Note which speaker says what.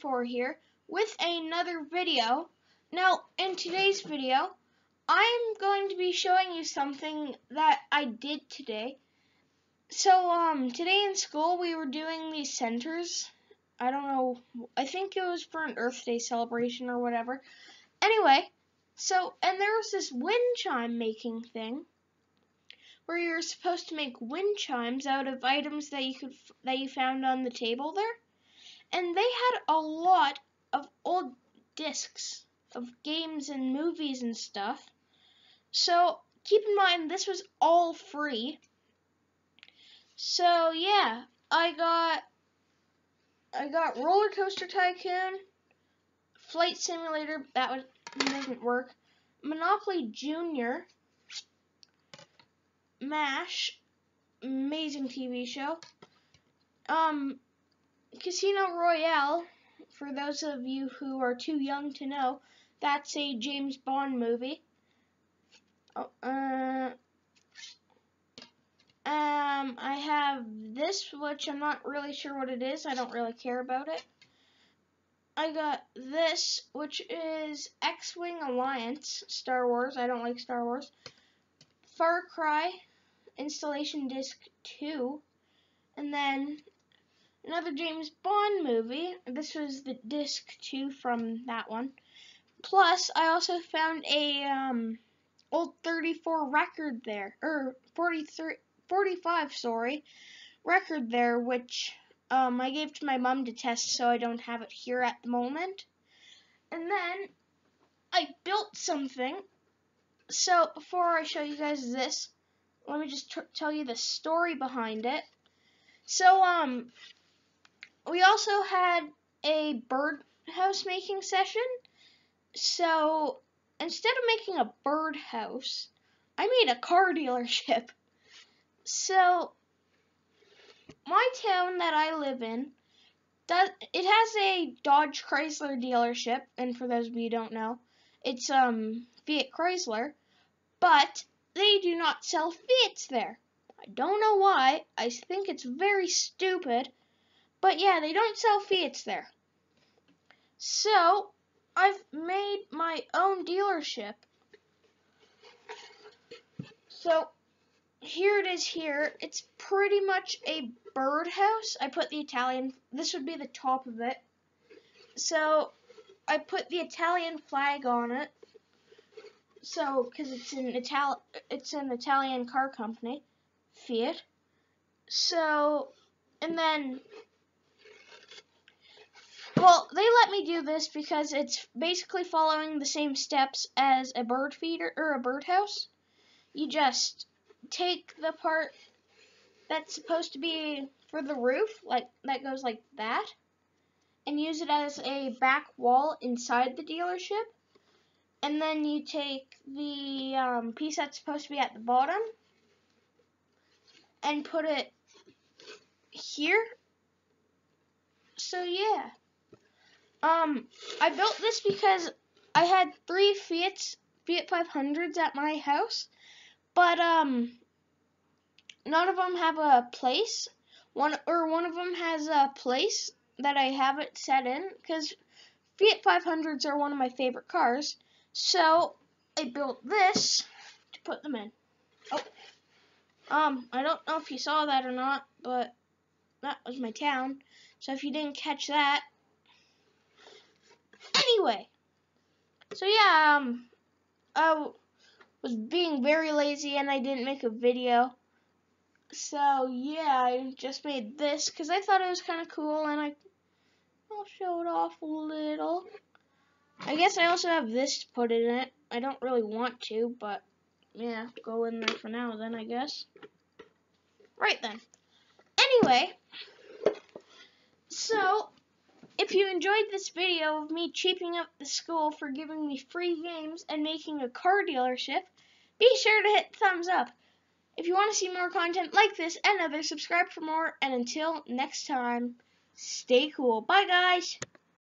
Speaker 1: Four here with another video. Now, in today's video, I'm going to be showing you something that I did today. So, um, today in school we were doing these centers. I don't know, I think it was for an Earth Day celebration or whatever. Anyway, so, and there was this wind chime making thing where you're supposed to make wind chimes out of items that you could that you found on the table there. And they had a lot of old discs of games and movies and stuff. So, keep in mind this was all free. So, yeah, I got I got Roller Coaster Tycoon, Flight Simulator, that was, didn't work. Monopoly Junior, MASH, amazing TV show. Um, Casino Royale, for those of you who are too young to know, that's a James Bond movie. Oh, uh, um, I have this, which I'm not really sure what it is. I don't really care about it. I got this, which is X-Wing Alliance, Star Wars. I don't like Star Wars. Far Cry, Installation Disc 2. And then another James Bond movie. This was the disc 2 from that one. Plus, I also found a um, old 34 record there, or 43, 45, sorry, record there, which um, I gave to my mom to test, so I don't have it here at the moment. And then I built something. So before I show you guys this, let me just tell you the story behind it. So um, we also had a birdhouse making session. So instead of making a birdhouse, I made a car dealership. So my town that I live in does it has a Dodge Chrysler dealership, and for those of you who don't know, it's um Fiat Chrysler, but they do not sell Fiats there. I don't know why. I think it's very stupid. But yeah, they don't sell Fiats there. So, I've made my own dealership. So, here it is here. It's pretty much a birdhouse. I put the Italian, this would be the top of it. So, I put the Italian flag on it. So, because it's an Ital, it's an Italian car company, Fiat. So, and then well, they let me do this because it's basically following the same steps as a bird feeder or a birdhouse. You just take the part that's supposed to be for the roof, like that goes like that, and use it as a back wall inside the dealership. And then you take the um, piece that's supposed to be at the bottom and put it here. So yeah. Um, I built this because I had three Fiat's, Fiat 500s at my house, but um, none of them have a place. One or one of them has a place that I have it set in because Fiat 500s are one of my favorite cars. So I built this to put them in. Oh, um, I don't know if you saw that or not, but that was my town. So if you didn't catch that, Anyway, so yeah, um, I was being very lazy and I didn't make a video. So yeah, I just made this because I thought it was kind of cool and I, I'll show it off a little. I guess I also have this to put in it. I don't really want to, but yeah, go in there for now then, I guess. Right then. Anyway, so if you enjoyed this video of me cheaping up the school for giving me free games and making a car dealership, be sure to hit thumbs up. If you want to see more content like this and others, subscribe for more. And until next time, stay cool. Bye, guys.